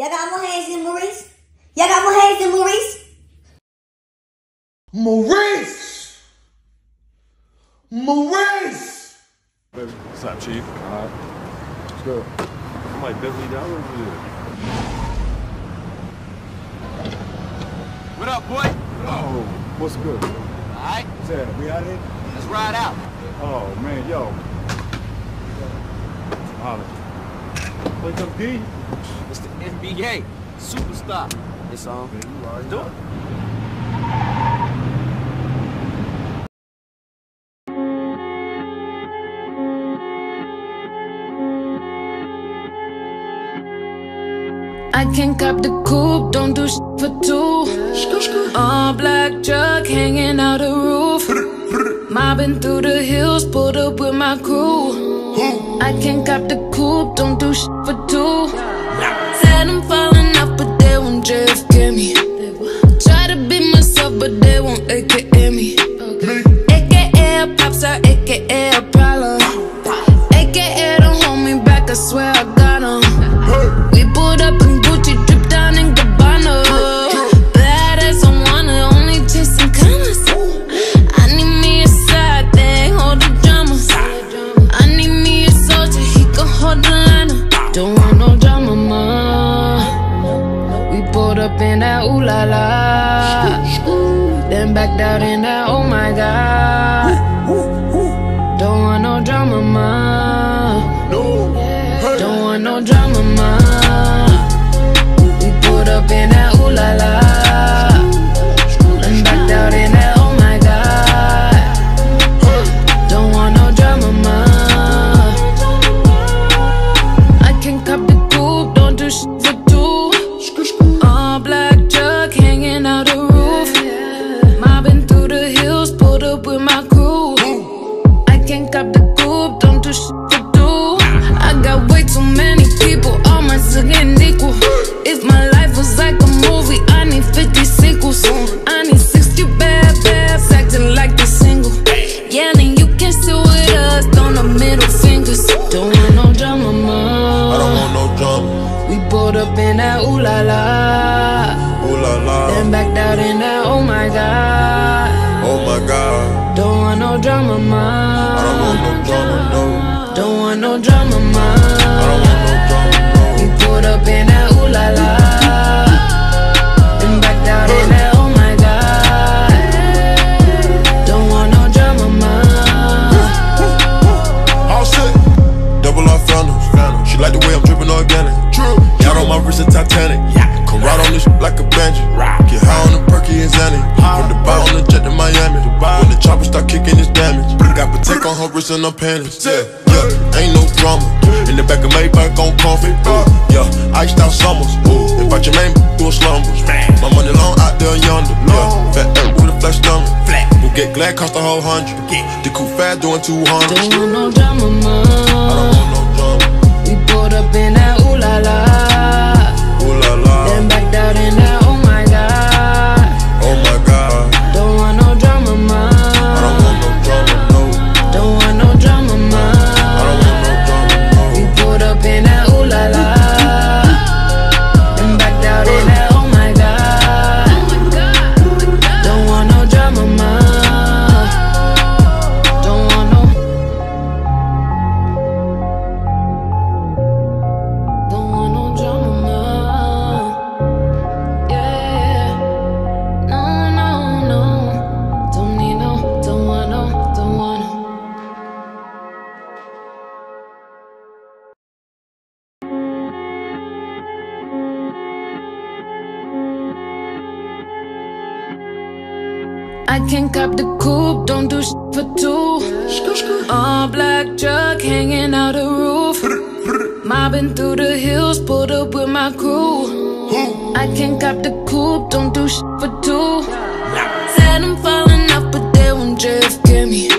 Y'all got more hands than Maurice? Y'all got more hands than Maurice? Maurice! Maurice! Baby, what's up, Chief? Alright. What's good? I'm like Bentley down over there. What up, boy? Oh, what's good? Alright, What's that? We out here? let's ride out. Oh, man, yo. Holla. Play some D. It's the NBA superstar. It's on. Let's do it. I can't cop the coupe, don't do shit for two. All black truck hanging out the roof. Mobbing through the hills, pulled up with my crew. I can't cop the coupe, don't do shit for two. Falling off, la la. Then backed out in that oh my god. Can't cop the coupe, don't do shit for two. I got way too many people, all my getting equal. If my life was like a movie, I need 50 sequels. I need 60 bad babs acting like they single. Yeah, then you can sit with us, on the middle fingers. Don't want no drama, ma. I don't want no drama. We pulled up in that ooh la la. Ooh la Then backed out in that oh my god. Oh my god. Don't want no drama, ma. Don't want no drama, no. Don't want no drama, ma. Patek on her wrist and her panties. Yeah, yeah, ain't no drama. In the back of Maybach on comfy. Ooh, yeah, iced out summers. Ooh, if I your main doing slumbers. My money long out there yonder. Yeah, fat air with a flat stomach. We'll get glad cost a whole hundred. The cool fat doing 200. Don't want no drama, I don't want no drama. We pulled up in that ooh la la. Ooh la la. Then backed out in that I can't cop the coupe, don't do sh for two. All black truck hanging out the roof. Mobbing through the hills, pulled up with my crew. I can't cop the coupe, don't do sh for two. Said I'm falling off, but they won't JFK me.